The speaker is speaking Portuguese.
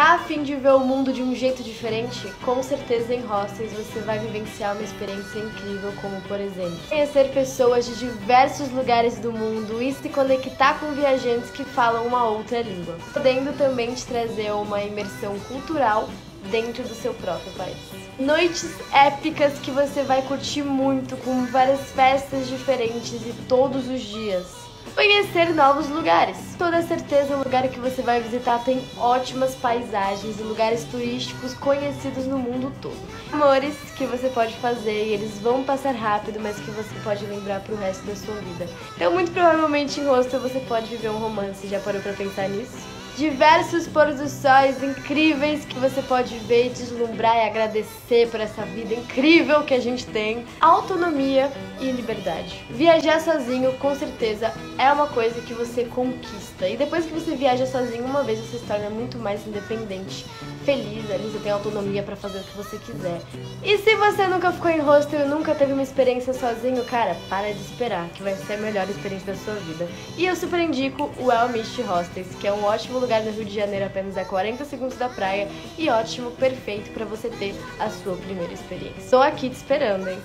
Tá a fim de ver o mundo de um jeito diferente? Com certeza em hostels você vai vivenciar uma experiência incrível, como por exemplo, conhecer pessoas de diversos lugares do mundo e se conectar com viajantes que falam uma outra língua, podendo também te trazer uma imersão cultural dentro do seu próprio país. Noites épicas que você vai curtir muito, com várias festas diferentes e todos os dias conhecer novos lugares. Toda certeza o lugar que você vai visitar tem ótimas paisagens e lugares turísticos conhecidos no mundo todo. Amores que você pode fazer e eles vão passar rápido, mas que você pode lembrar pro resto da sua vida. Então, muito provavelmente em rosto você pode viver um romance. Já parou pra pensar nisso? diversos pôr do sóis incríveis que você pode ver deslumbrar e agradecer por essa vida incrível que a gente tem. Autonomia e liberdade. Viajar sozinho, com certeza, é uma coisa que você conquista. E depois que você viaja sozinho, uma vez você se torna muito mais independente, feliz, ali você tem autonomia para fazer o que você quiser. E se você nunca ficou em hostel e nunca teve uma experiência sozinho, cara, para de esperar, que vai ser a melhor experiência da sua vida. E eu super indico o El Mist Hostels, que é um ótimo lugar no Rio de Janeiro, apenas a 40 segundos da praia, e ótimo, perfeito para você ter a sua primeira experiência. Estou aqui te esperando, hein?